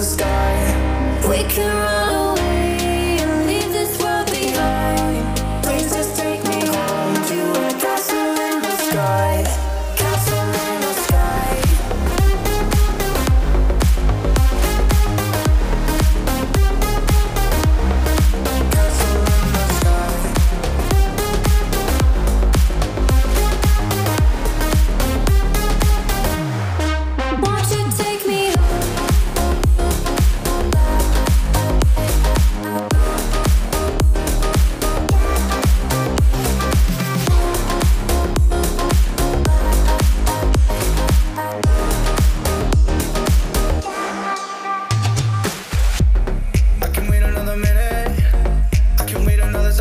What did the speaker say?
the sky. We can run.